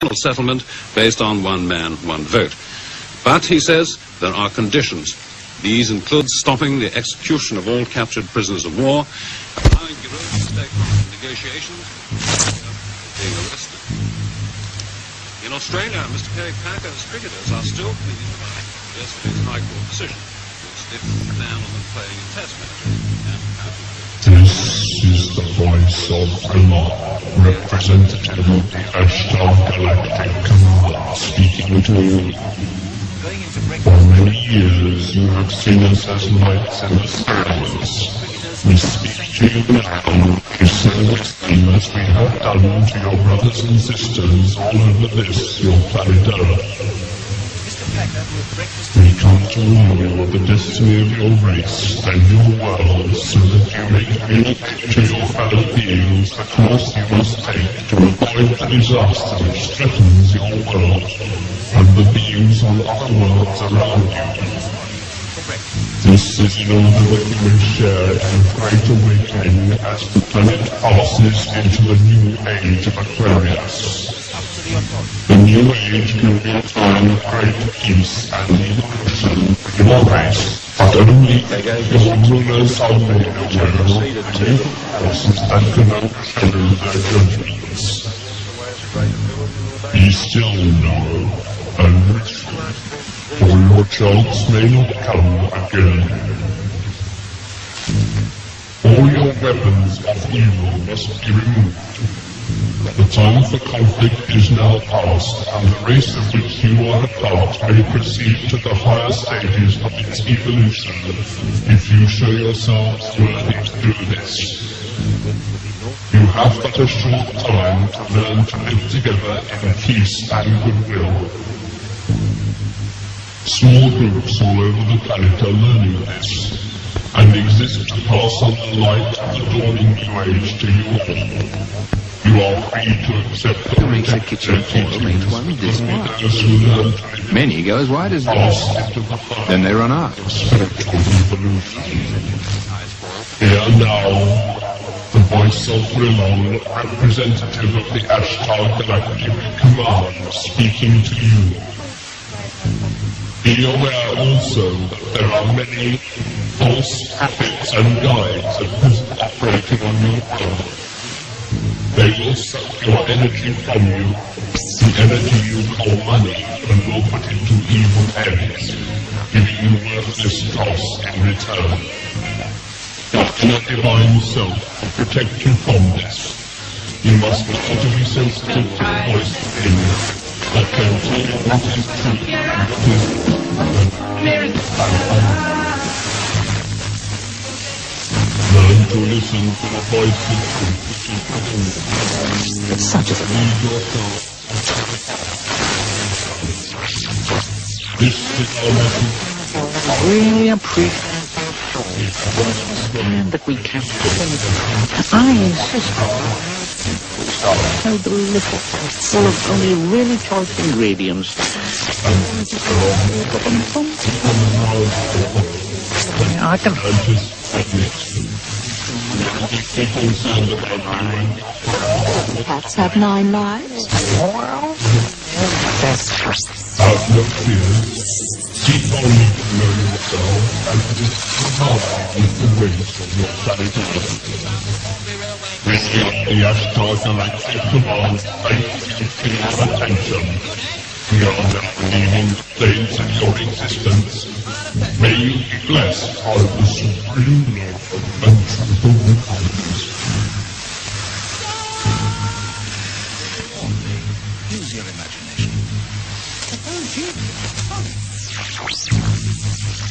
final settlement based on one man, one vote. But, he says, there are conditions. These include stopping the execution of all captured prisoners of war, allowing Giroud to take negotiations, being arrested. In Australia, Mr. Kerry Packer's cricketers are still pleased by yesterday's High Court decision, which ban on them playing in Test. This is the voice of Vrillon, representative of the Speaking to you. For many years you have seen us as lights in the skies. We speak to you now same as we have done to your brothers and sisters all over this, your planet Earth. We come to warn you of the destiny of your race and your world so that you may communicate to your fellow beings the course you must take to avoid the disaster which threatens your world and the beings on other worlds around you. This is order that you may share the great awakening as the planet passes into the new age of Aquarius. The new age will of great peace and evolution for your race, but only your rulers are made aware of evil forces that can overshadow their judgments. Be still now and listen, for your chance may not come again. All your weapons of evil must be removed. The time for conflict is now past, and the race of which you are a part may proceed to the higher stages of its evolution if you show yourselves worthy to do this. You have but a short time to learn to live together in peace and goodwill. Small groups all over the planet are learning this, and exist to pass on the light of the dawning new age to you all. You are free to accept the makes the kitchen makes one this wide. those who learn to live Many go as wide as this. past into the path Then they run out. Here now, the voice of Vrillon, representative of the Ashtar Galactic Command, speaking to you. Be aware also that there are many false prophets and guides operating on your world. They will suck your energy from you, the energy you call money, and will put into evil ends, giving you worthless dross in return. Your inner divine self will protect you from this. You must be sensitive to the voice within that can tell you what is true and what is which is within you. It's such a yourself. This is our message. really appreciate that we can't I insist so delicious, full of only really choice ingredients. I can And just People concerned about Cats have nine lives. have no fears. Keep on knowing yourself and just the ways of your. We are the Ashtar Galactic Command. Thank you for your attention. We are leaving the planes of your existence. May you be blessed by the supreme love Use your imagination.